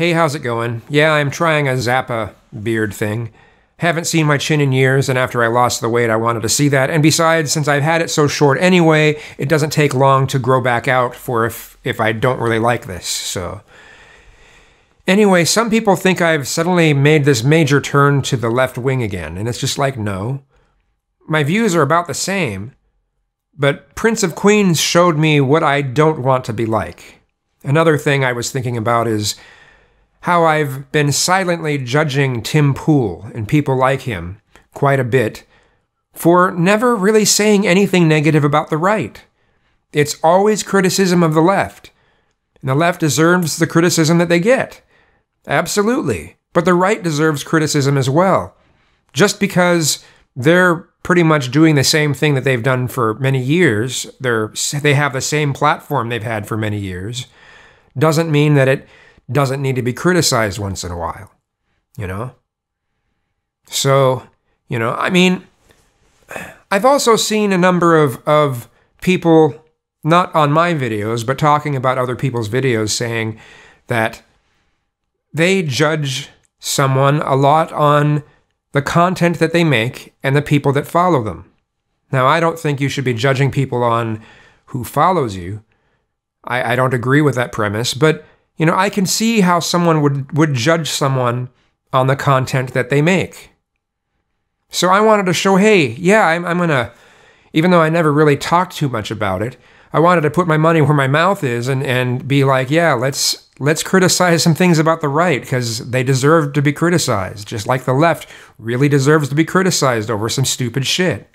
Hey, how's it going? Yeah, I'm trying a Zappa beard thing. Haven't seen my chin in years, and after I lost the weight, I wanted to see that. And besides, since I've had it so short anyway, it doesn't take long to grow back out for if, if I don't really like this, so. Anyway, some people think I've suddenly made this major turn to the left wing again, and it's just like, no. My views are about the same, but Prince of Queens showed me what I don't want to be like. Another thing I was thinking about is how I've been silently judging Tim Pool and people like him quite a bit for never really saying anything negative about the right. It's always criticism of the left. And the left deserves the criticism that they get. Absolutely. But the right deserves criticism as well. Just because they're pretty much doing the same thing that they've done for many years, they're, they have the same platform they've had for many years, doesn't mean that it doesn't need to be criticized once in a while, you know? So, you know, I mean, I've also seen a number of, of people, not on my videos, but talking about other people's videos, saying that they judge someone a lot on the content that they make and the people that follow them. Now, I don't think you should be judging people on who follows you. I, I don't agree with that premise, but you know, I can see how someone would, would judge someone on the content that they make. So I wanted to show, hey, yeah, I'm, I'm gonna, even though I never really talked too much about it, I wanted to put my money where my mouth is and, and be like, yeah, let's let's criticize some things about the right because they deserve to be criticized, just like the left really deserves to be criticized over some stupid shit.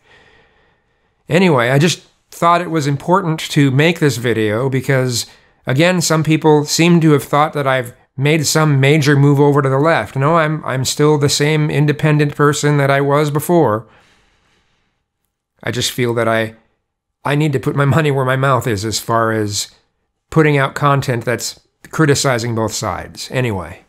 Anyway, I just thought it was important to make this video because Again, some people seem to have thought that I've made some major move over to the left. No, I'm I'm still the same independent person that I was before. I just feel that I I need to put my money where my mouth is as far as putting out content that's criticizing both sides. Anyway,